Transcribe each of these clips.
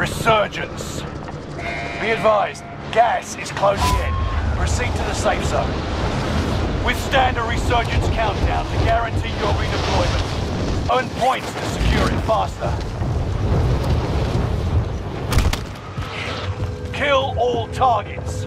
Resurgence. Be advised, gas is closing in. Proceed to the safe zone. Withstand a resurgence countdown to guarantee your redeployment. Earn points to secure it faster. Kill all targets.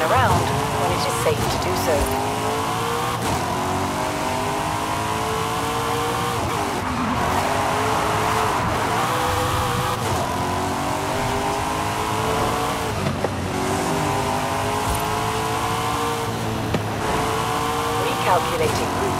Around when it is safe to do so. Recalculating route.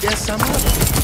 Guess I'm up.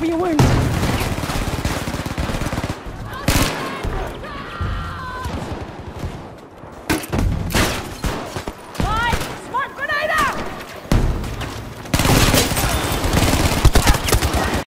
We weren't